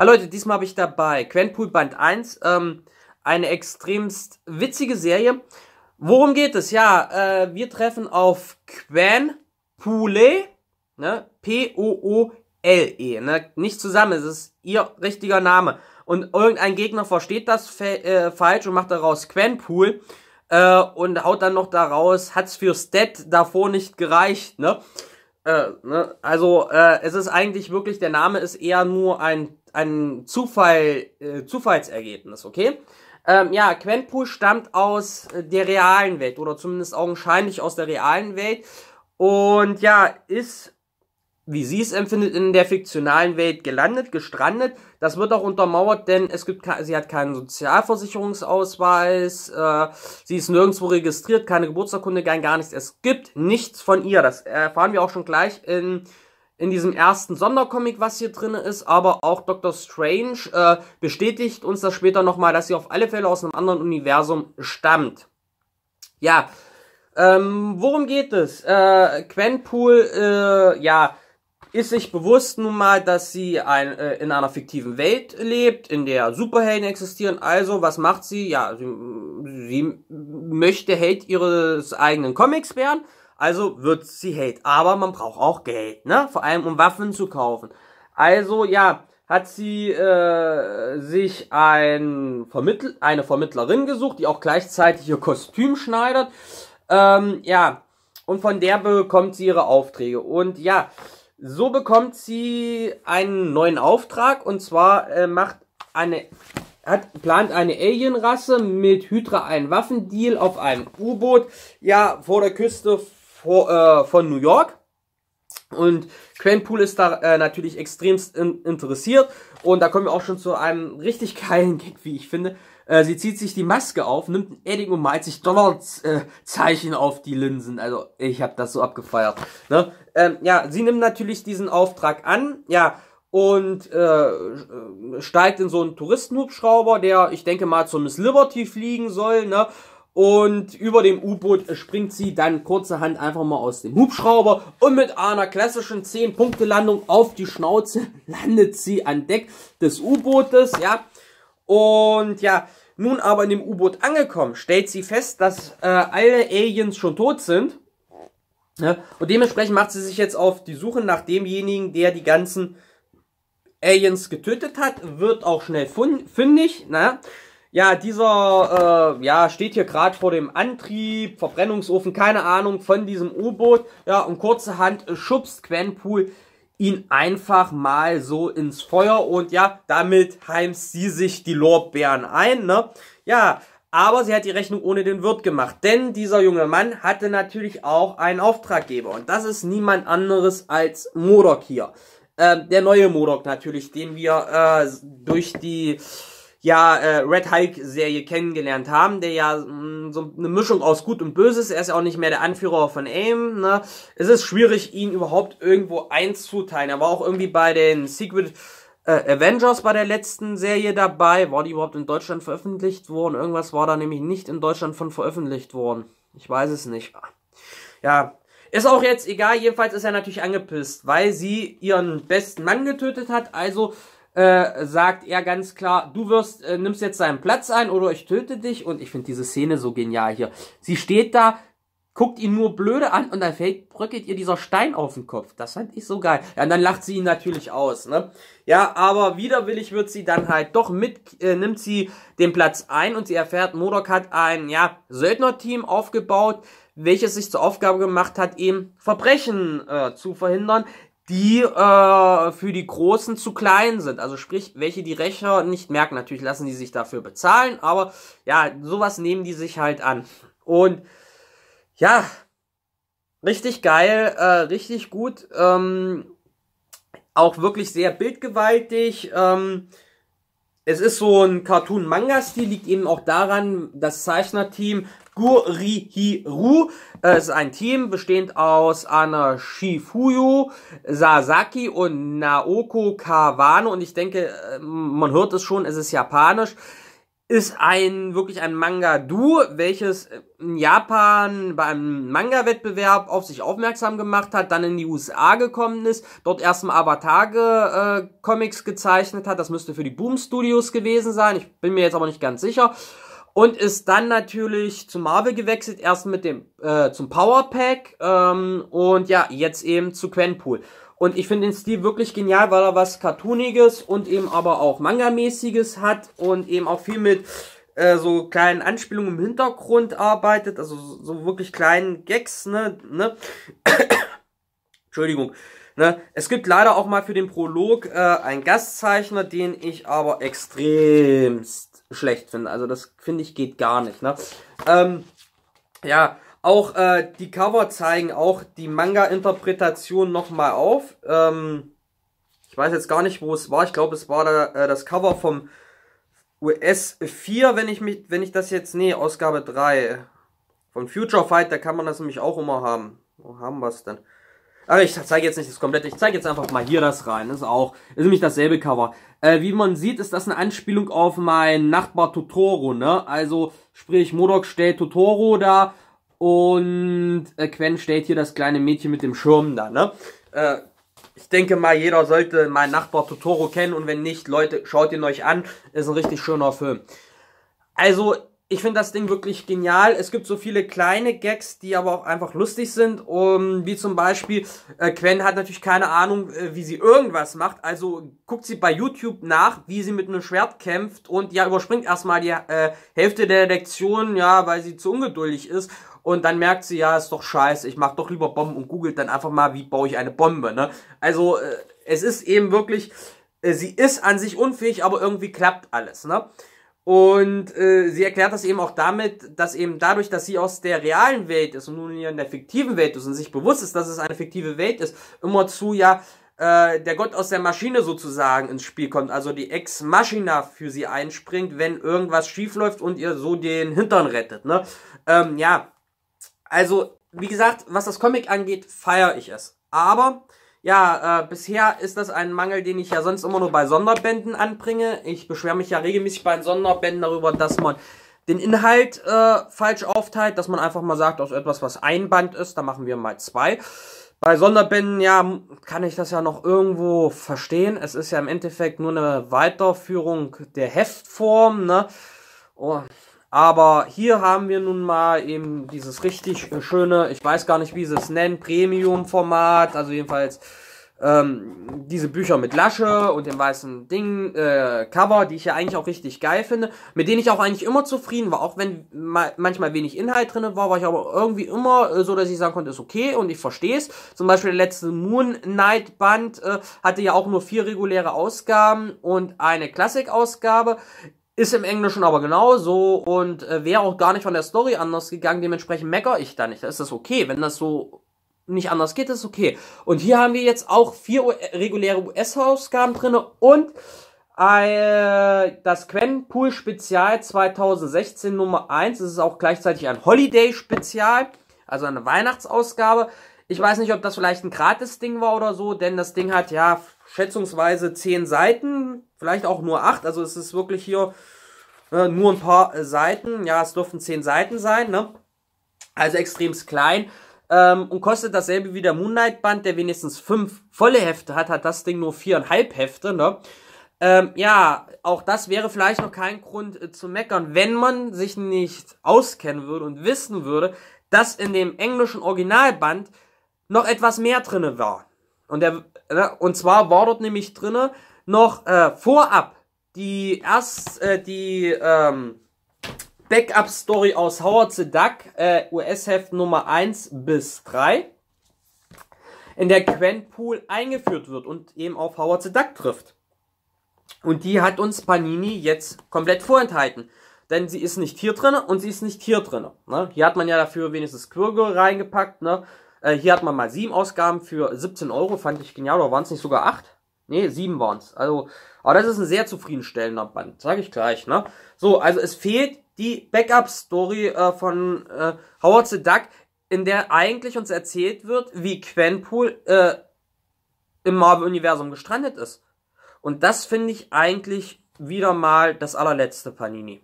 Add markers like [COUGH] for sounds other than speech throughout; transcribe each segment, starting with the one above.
Hallo Leute, diesmal habe ich dabei Quenpool Band 1, ähm, eine extremst witzige Serie. Worum geht es? Ja, äh, wir treffen auf Quen Pule, ne? P-O-O-L-E, ne? Nicht zusammen, es ist ihr richtiger Name. Und irgendein Gegner versteht das äh, falsch und macht daraus Quenpool äh, und haut dann noch daraus, hat's für Stat davor nicht gereicht, ne? Äh, ne? Also, äh, es ist eigentlich wirklich, der Name ist eher nur ein ein Zufall, äh, Zufallsergebnis, okay? Ähm, ja, Quenpool stammt aus der realen Welt oder zumindest augenscheinlich aus der realen Welt und ja, ist, wie sie es empfindet, in der fiktionalen Welt gelandet, gestrandet. Das wird auch untermauert, denn es gibt, sie hat keinen Sozialversicherungsausweis, äh, sie ist nirgendwo registriert, keine Geburtsurkunde, gar nichts. Es gibt nichts von ihr. Das erfahren wir auch schon gleich in in diesem ersten Sondercomic, was hier drin ist, aber auch Doctor Strange äh, bestätigt uns das später nochmal, dass sie auf alle Fälle aus einem anderen Universum stammt. Ja, ähm, worum geht es? Äh, Quenpool, äh, ja, ist sich bewusst nun mal, dass sie ein, äh, in einer fiktiven Welt lebt, in der Superhelden existieren. Also, was macht sie? Ja, sie, sie möchte Held ihres eigenen Comics werden also wird sie Hate. Aber man braucht auch Geld, ne? Vor allem um Waffen zu kaufen. Also ja, hat sie äh, sich ein Vermittl eine Vermittlerin gesucht, die auch gleichzeitig ihr Kostüm schneidet. Ähm, ja, und von der bekommt sie ihre Aufträge. Und ja, so bekommt sie einen neuen Auftrag. Und zwar äh, macht eine hat, plant eine Alienrasse mit Hydra einen Waffendeal auf einem U-Boot, ja, vor der Küste vor, äh, von New York. Und Quenpool ist da äh, natürlich extremst in, interessiert. Und da kommen wir auch schon zu einem richtig geilen Gag, wie ich finde. Äh, sie zieht sich die Maske auf, nimmt ein Edding und malt sich Dollarzeichen äh, auf die Linsen. Also ich habe das so abgefeiert. Ne? Ähm, ja, sie nimmt natürlich diesen Auftrag an. Ja, und äh, steigt in so einen Touristenhubschrauber, der, ich denke mal, zur Miss Liberty fliegen soll, ne? Und über dem U-Boot springt sie dann kurzerhand einfach mal aus dem Hubschrauber und mit einer klassischen 10-Punkte-Landung auf die Schnauze [LAUGHS] landet sie an Deck des U-Bootes, ja. Und ja, nun aber in dem U-Boot angekommen, stellt sie fest, dass äh, alle Aliens schon tot sind. Ja, und dementsprechend macht sie sich jetzt auf die Suche nach demjenigen, der die ganzen Aliens getötet hat, wird auch schnell fündig, na. Ja, dieser äh, ja steht hier gerade vor dem Antrieb, Verbrennungsofen, keine Ahnung, von diesem U-Boot. Ja, und kurzerhand schubst Quenpool ihn einfach mal so ins Feuer und ja, damit heimst sie sich die Lorbeeren ein, ne? Ja, aber sie hat die Rechnung ohne den Wirt gemacht, denn dieser junge Mann hatte natürlich auch einen Auftraggeber und das ist niemand anderes als Modok hier. Ähm, der neue Modok natürlich, den wir äh, durch die ja äh, Red Hulk Serie kennengelernt haben, der ja mh, mm, so eine Mischung aus Gut und Böses, er ist ja auch nicht mehr der Anführer von AIM, ne? Es ist schwierig, ihn überhaupt irgendwo einzuteilen. Er war auch irgendwie bei den Secret äh, Avengers bei der letzten Serie dabei. War die überhaupt in Deutschland veröffentlicht worden? Irgendwas war da nämlich nicht in Deutschland von veröffentlicht worden. Ich weiß es nicht. Ja, ist auch jetzt egal, jedenfalls ist er natürlich angepisst, weil sie ihren besten Mann getötet hat, also äh, sagt er ganz klar, du wirst, äh, nimmst jetzt seinen Platz ein oder ich töte dich. Und ich finde diese Szene so genial hier. Sie steht da, guckt ihn nur blöde an und dann fällt, bröckelt ihr dieser Stein auf den Kopf. Das fand ich so geil. Ja, und dann lacht sie ihn natürlich aus, ne? Ja, aber widerwillig wird sie dann halt doch mit, äh, nimmt sie den Platz ein und sie erfährt, Modok hat ein, ja, Söldnerteam aufgebaut, welches sich zur Aufgabe gemacht hat, eben Verbrechen äh, zu verhindern, die äh, für die Großen zu klein sind. Also sprich, welche die Rächer nicht merken. Natürlich lassen die sich dafür bezahlen, aber ja, sowas nehmen die sich halt an. Und ja, richtig geil, äh, richtig gut. Ähm, auch wirklich sehr bildgewaltig. Ähm, es ist so ein Cartoon-Manga-Stil, liegt eben auch daran, das Zeichnerteam Gurihiru äh, ist ein Team bestehend aus Anna Shifuyu, Sasaki und Naoko Kawano und ich denke, äh, man hört es schon, es ist japanisch. ist ein wirklich ein Manga-Du, welches in Japan bei einem Manga-Wettbewerb auf sich aufmerksam gemacht hat, dann in die USA gekommen ist, dort erstmal Avatar-Comics äh, gezeichnet hat. Das müsste für die Boom Studios gewesen sein. Ich bin mir jetzt aber nicht ganz sicher. Und ist dann natürlich zu Marvel gewechselt, erst mit dem äh, zum Power Pack ähm, und ja, jetzt eben zu Quenpool. Und ich finde den Stil wirklich genial, weil er was Cartooniges und eben aber auch Manga-mäßiges hat und eben auch viel mit äh, so kleinen Anspielungen im Hintergrund arbeitet, also so wirklich kleinen Gags, ne, ne? [COUGHS] Entschuldigung. Ne? Es gibt leider auch mal für den Prolog äh, einen Gastzeichner, den ich aber extremst schlecht finde. Also das finde ich geht gar nicht. Ne? Ähm, ja, auch äh, die Cover zeigen auch die Manga-Interpretation nochmal auf. Ähm, ich weiß jetzt gar nicht, wo es war. Ich glaube, es war da, äh, das Cover vom US 4, wenn ich mich, wenn ich das jetzt, nee, Ausgabe 3. Von Future Fight, da kann man das nämlich auch immer haben. Wo haben wir es denn? Aber ich zeige jetzt nicht das komplette, ich zeige jetzt einfach mal hier das rein. Ist auch, ist nämlich dasselbe Cover. Äh, wie man sieht, ist das eine Anspielung auf meinen Nachbar Totoro, ne? Also, sprich, Modok stellt Totoro da und äh, Quen stellt hier das kleine Mädchen mit dem Schirm da, ne? Äh, ich denke mal, jeder sollte meinen Nachbar Totoro kennen und wenn nicht, Leute, schaut ihn euch an. Ist ein richtig schöner Film. Also, ich finde das Ding wirklich genial. Es gibt so viele kleine Gags, die aber auch einfach lustig sind. Um, wie zum Beispiel, äh, Quen hat natürlich keine Ahnung, äh, wie sie irgendwas macht. Also guckt sie bei YouTube nach, wie sie mit einem Schwert kämpft und ja, überspringt erstmal die äh, Hälfte der Lektion, ja, weil sie zu ungeduldig ist und dann merkt sie, ja, ist doch scheiße, ich mach doch lieber Bomben und googelt dann einfach mal, wie baue ich eine Bombe, ne? Also, äh, es ist eben wirklich, äh, sie ist an sich unfähig, aber irgendwie klappt alles, ne? Und äh, sie erklärt das eben auch damit, dass eben dadurch, dass sie aus der realen Welt ist und nun in der fiktiven Welt ist und sich bewusst ist, dass es eine fiktive Welt ist, immer zu, ja, äh, der Gott aus der Maschine sozusagen ins Spiel kommt, also die Ex Machina für sie einspringt, wenn irgendwas schief läuft und ihr so den Hintern rettet, ne? Ähm, ja, also, wie gesagt, was das Comic angeht, feiere ich es. Aber, ja, äh, bisher ist das ein Mangel, den ich ja sonst immer nur bei Sonderbänden anbringe. Ich beschwere mich ja regelmäßig bei Sonderbänden darüber, dass man den Inhalt äh, falsch aufteilt, dass man einfach mal sagt, aus etwas, was ein Band ist, da machen wir mal zwei. Bei Sonderbänden, ja, kann ich das ja noch irgendwo verstehen. Es ist ja im Endeffekt nur eine Weiterführung der Heftform, ne? Oh, aber hier haben wir nun mal eben dieses richtig schöne, ich weiß gar nicht, wie sie es nennen, Premium-Format, also jedenfalls ähm, diese Bücher mit Lasche und dem weißen Ding, äh, Cover, die ich ja eigentlich auch richtig geil finde, mit denen ich auch eigentlich immer zufrieden war, auch wenn ma manchmal wenig Inhalt drin war, war ich aber irgendwie immer äh, so, dass ich sagen konnte, ist okay und ich verstehe es. Zum Beispiel der letzte Moon Knight Band äh, hatte ja auch nur vier reguläre Ausgaben und eine Klassikausgabe. Ist im Englischen aber genauso und äh, wäre auch gar nicht von der Story anders gegangen. Dementsprechend meckere ich da nicht. Da ist das okay. Wenn das so nicht anders geht, ist okay. Und hier haben wir jetzt auch vier reguläre US-Ausgaben drin und äh, das Quen-Pool Spezial 2016 Nummer 1. Das ist auch gleichzeitig ein Holiday-Spezial, also eine Weihnachtsausgabe. Ich weiß nicht, ob das vielleicht ein Gratis-Ding war oder so, denn das Ding hat ja schätzungsweise 10 Seiten, vielleicht auch nur 8. Also es ist wirklich hier äh, nur ein paar äh, Seiten. Ja, es dürften 10 Seiten sein, ne? Also extremst klein. Ähm, und kostet dasselbe wie der Moonlight Band, der wenigstens 5 volle Hefte hat, hat das Ding nur 4,5 Hefte, ne? Ähm, ja, auch das wäre vielleicht noch kein Grund äh, zu meckern, wenn man sich nicht auskennen würde und wissen würde, dass in dem englischen Originalband noch etwas mehr drinne war. Und, der, ne, und zwar war dort nämlich drinne noch äh, vorab die erst äh, die ähm, Backup-Story aus Howard the Duck, äh, US-Heft Nummer 1 bis 3, in der Quenpool eingeführt wird und eben auf Howard the Duck trifft. Und die hat uns Panini jetzt komplett vorenthalten. Denn sie ist nicht hier drin und sie ist nicht hier drin. Ne? Hier hat man ja dafür wenigstens Quirgel reingepackt. Ne? Äh, hier hat man mal sieben Ausgaben für 17 Euro, fand ich genial, oder waren es nicht sogar acht? Nee, sieben waren es. Also, aber das ist ein sehr zufriedenstellender Band, sage ich gleich, ne? So, also es fehlt die Backup-Story äh, von äh, Howard the Duck, in der eigentlich uns erzählt wird, wie Quenpool äh, im Marvel-Universum gestrandet ist. Und das finde ich eigentlich wieder mal das allerletzte Panini.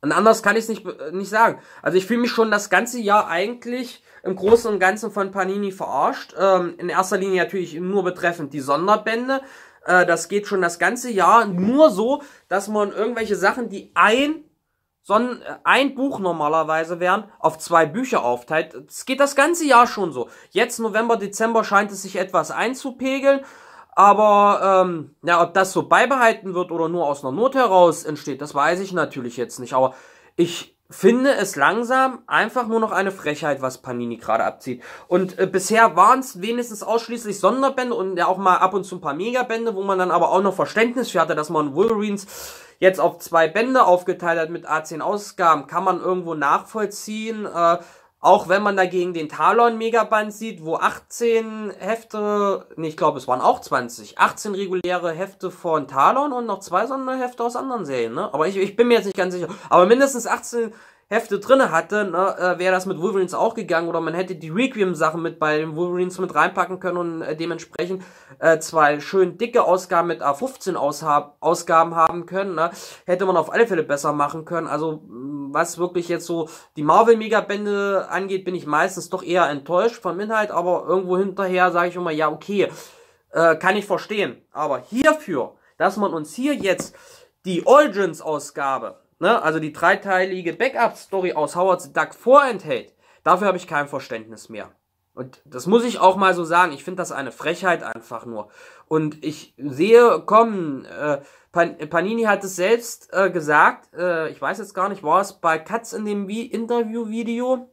Und anders kann ich es nicht, nicht sagen. Also ich fühle mich schon das ganze Jahr eigentlich im Großen und Ganzen von Panini verarscht. Ähm, in erster Linie natürlich nur betreffend die Sonderbände. Äh, das geht schon das ganze Jahr nur so, dass man irgendwelche Sachen, die ein sondern äh, ein Buch normalerweise wären, auf zwei Bücher aufteilt. Es geht das ganze Jahr schon so. Jetzt November, Dezember scheint es sich etwas einzupegeln. Aber ähm, ja, ob das so beibehalten wird oder nur aus einer Not heraus entsteht, das weiß ich natürlich jetzt nicht. Aber ich finde es langsam einfach nur noch eine Frechheit, was Panini gerade abzieht. Und äh, bisher waren es wenigstens ausschließlich Sonderbände und ja auch mal ab und zu ein paar Megabände, wo man dann aber auch noch Verständnis für hatte, dass man Wolverines jetzt auf zwei Bände aufgeteilt hat mit A10 Ausgaben, kann man irgendwo nachvollziehen. Äh, auch wenn man dagegen den Talon Megaband sieht, wo 18 Hefte, nee, ich glaube, es waren auch 20, 18 reguläre Hefte von Talon und noch zwei Sonderhefte aus anderen Serien, ne? Aber ich, ich bin mir jetzt nicht ganz sicher. Aber mindestens 18 Hefte drinne hatte, ne, äh, wäre das mit Wolverines auch gegangen oder man hätte die Requiem-Sachen mit bei den Wolverines mit reinpacken können und äh, dementsprechend äh, zwei schön dicke Ausgaben mit A15 Ausgaben haben können, ne, hätte man auf alle Fälle besser machen können. Also was wirklich jetzt so die Marvel-Megabände angeht, bin ich meistens doch eher enttäuscht vom Inhalt, aber irgendwo hinterher sage ich immer, ja okay, äh, kann ich verstehen. Aber hierfür, dass man uns hier jetzt die Origins-Ausgabe ne, also die dreiteilige Backup-Story aus Howard's Duck vorenthält, dafür habe ich kein Verständnis mehr. Und das muss ich auch mal so sagen. Ich finde das eine Frechheit einfach nur. Und ich sehe, komm, äh, Pan Panini hat es selbst äh, gesagt, äh, ich weiß jetzt gar nicht, war es bei Katz in dem Interview-Video?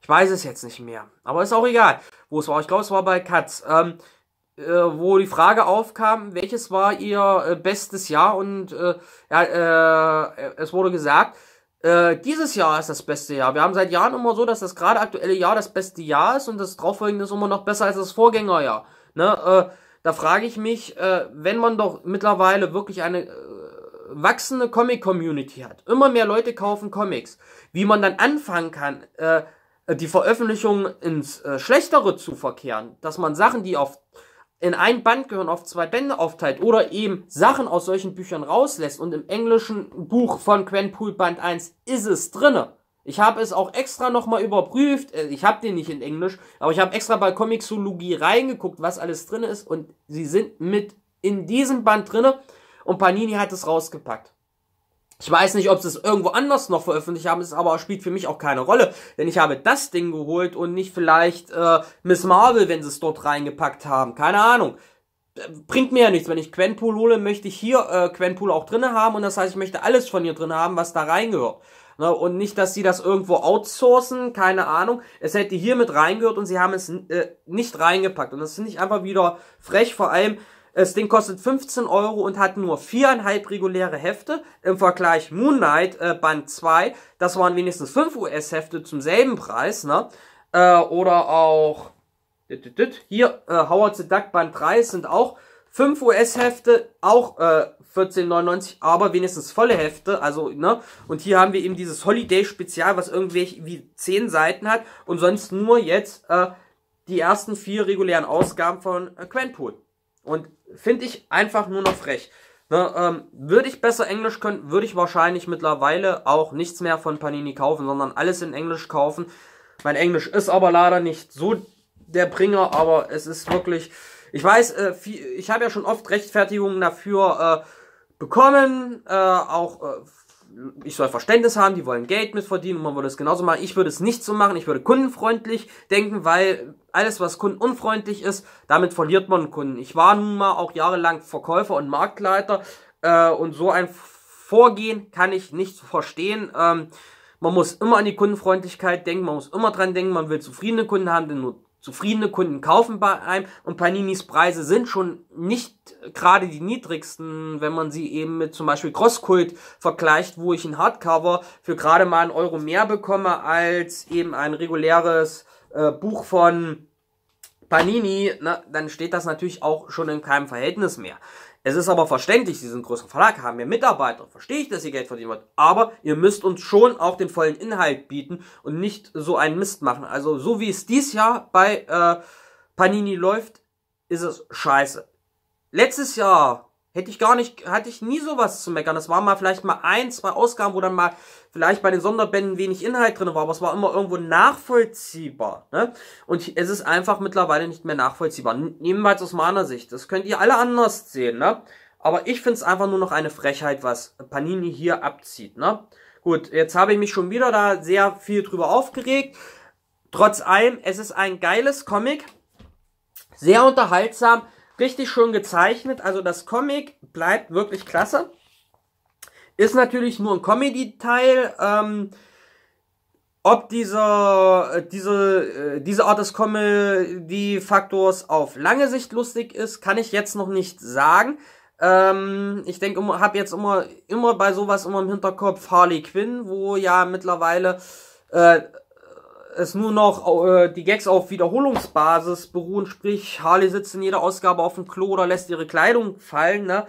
Ich weiß es jetzt nicht mehr. Aber ist auch egal, wo es war. Ich glaube, es war bei Katz. Ähm, äh, wo die Frage aufkam, welches war ihr äh, bestes Jahr und äh, ja, äh, es wurde gesagt, äh, dieses Jahr ist das beste Jahr. Wir haben seit Jahren immer so, dass das gerade aktuelle Jahr das beste Jahr ist und das darauffolgende ist immer noch besser als das Vorgängerjahr. Ne? Äh, da frage ich mich, äh, wenn man doch mittlerweile wirklich eine äh, wachsende Comic-Community hat, immer mehr Leute kaufen Comics, wie man dann anfangen kann, äh, die Veröffentlichung ins äh, Schlechtere zu verkehren, dass man Sachen, die auf in ein Band gehören, auf zwei Bände aufteilt oder eben Sachen aus solchen Büchern rauslässt und im englischen Buch von Quenpool Band 1 ist es drinne. Ich habe es auch extra nochmal überprüft. Äh, ich habe den nicht in Englisch, aber ich habe extra bei Comixologie reingeguckt, was alles drinne ist und sie sind mit in diesem Band drinne und Panini hat es rausgepackt. Ich weiß nicht, ob sie es irgendwo anders noch veröffentlicht haben, es aber spielt für mich auch keine Rolle, denn ich habe das Ding geholt und nicht vielleicht äh, Miss Marvel, wenn sie es dort reingepackt haben. Keine Ahnung. Äh, bringt mir ja nichts. Wenn ich Quenpool hole, möchte ich hier äh, Quenpool auch drinne haben und das heißt, ich möchte alles von ihr drin haben, was da reingehört. Ne, und nicht, dass sie das irgendwo outsourcen, keine Ahnung. Es hätte hier mit reingehört und sie haben es äh, nicht reingepackt. Und das finde ich einfach wieder frech, vor allem, das Ding kostet 15 Euro und hat nur viereinhalb reguläre Hefte. Im Vergleich Moon Knight äh, Band 2, das waren wenigstens 5 US-Hefte zum selben Preis, ne? Äh, oder auch hier äh, Howard the Duck Band 3 sind auch 5 US-Hefte, auch äh, 14,99, aber wenigstens volle Hefte, also, ne? Und hier haben wir eben dieses Holiday-Spezial, was irgendwie wie 10 Seiten hat und sonst nur jetzt äh, die ersten vier regulären Ausgaben von äh, Quenpool. Und finde ich einfach nur noch frech. Ne, ähm, würde ich besser Englisch können, würde ich wahrscheinlich mittlerweile auch nichts mehr von Panini kaufen, sondern alles in Englisch kaufen. Mein Englisch ist aber leider nicht so der Bringer, aber es ist wirklich, ich weiß, äh, viel, ich habe ja schon oft Rechtfertigungen dafür äh, bekommen, äh, auch äh, ich soll Verständnis haben, die wollen Geld mitverdienen und man würde es genauso machen. Ich würde es nicht so machen, ich würde kundenfreundlich denken, weil alles, was kundenunfreundlich ist, damit verliert man Kunden. Ich war nun mal auch jahrelang Verkäufer und Marktleiter äh, und so ein Vorgehen kann ich nicht verstehen. Ähm, man muss immer an die Kundenfreundlichkeit denken, man muss immer dran denken, man will zufriedene Kunden haben, denn nur zufriedene Kunden kaufen bei einem und Paninis Preise sind schon nicht gerade die niedrigsten, wenn man sie eben mit zum Beispiel Crosskult vergleicht, wo ich ein Hardcover für gerade mal einen Euro mehr bekomme als eben ein reguläres äh, Buch von Panini, na, dann steht das natürlich auch schon in keinem Verhältnis mehr. Es ist aber verständlich, Sie sind ein größerer Verlag, haben mehr Mitarbeiter, verstehe ich, dass ihr Geld verdienen wollt. Aber ihr müsst uns schon auch den vollen Inhalt bieten und nicht so einen Mist machen. Also so wie es dies Jahr bei äh, Panini läuft, ist es scheiße. Letztes Jahr Hätte ich gar nicht, hatte ich nie sowas zu meckern. Das war mal vielleicht mal ein, zwei Ausgaben, wo dann mal vielleicht bei den Sonderbänden wenig Inhalt drin war, aber es war immer irgendwo nachvollziehbar. Ne? Und es ist einfach mittlerweile nicht mehr nachvollziehbar. Jedenfalls aus meiner Sicht. Das könnt ihr alle anders sehen, ne? Aber ich finde es einfach nur noch eine Frechheit, was Panini hier abzieht, ne? Gut, jetzt habe ich mich schon wieder da sehr viel drüber aufgeregt. Trotz allem, es ist ein geiles Comic. Sehr unterhaltsam, richtig schön gezeichnet. Also das Comic bleibt wirklich klasse. Ist natürlich nur ein Comedy-Teil. Ähm, ob dieser, diese, äh, diese Art des Comedy-Faktors auf lange Sicht lustig ist, kann ich jetzt noch nicht sagen. Ähm, ich denke, habe jetzt immer, immer bei sowas immer im Hinterkopf Harley Quinn, wo ja mittlerweile äh, es nur noch äh, die Gags auf Wiederholungsbasis beruhen, sprich Harley sitzt in jeder Ausgabe auf dem Klo oder lässt ihre Kleidung fallen, ne?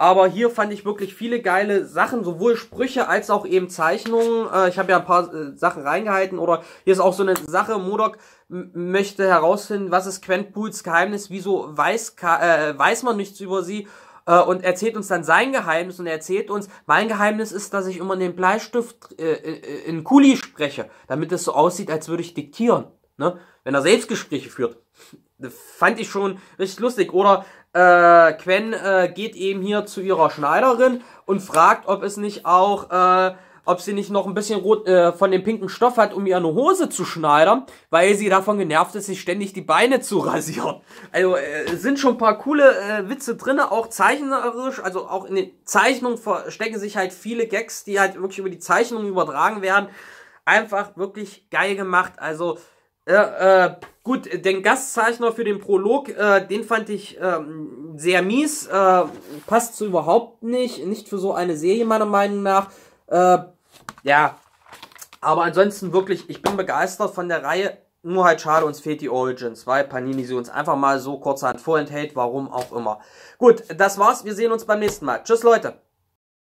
Aber hier fand ich wirklich viele geile Sachen, sowohl Sprüche als auch eben Zeichnungen. Äh, ich habe ja ein paar äh, Sachen reingehalten oder hier ist auch so eine Sache, Modok möchte herausfinden, was ist Quentpools Geheimnis, wieso weiß, äh, weiß man nichts über sie äh, und erzählt uns dann sein Geheimnis und er erzählt uns, mein Geheimnis ist, dass ich immer den Bleistift äh, äh, in Kuli spreche, damit es so aussieht, als würde ich diktieren, ne? wenn er Selbstgespräche führt. [LAUGHS] Das fand ich schon richtig lustig. Oder äh, Quen äh, geht eben hier zu ihrer Schneiderin und fragt, ob es nicht auch äh, ob sie nicht noch ein bisschen rot äh, von dem pinken Stoff hat, um ihr eine Hose zu schneidern, weil sie davon genervt ist, sich ständig die Beine zu [LAUGHS] rasieren. Also äh, sind schon ein paar coole äh, Witze drinne, auch zeichnerisch, also auch in den Zeichnungen verstecken sich halt viele Gags, die halt wirklich über die Zeichnung übertragen werden. Einfach wirklich geil gemacht. Also äh, äh, gut, den Gastzeichner für den Prolog, äh, den fand ich ähm, sehr mies, äh, passt so überhaupt nicht, nicht für so eine Serie meiner Meinung nach. Äh, ja, aber ansonsten wirklich, ich bin begeistert von der Reihe. Nur halt schade, uns fehlt die Origins, weil Panini sie uns einfach mal so kurzerhand vorenthält, warum auch immer. Gut, das war's. Wir sehen uns beim nächsten Mal. Tschüss, Leute.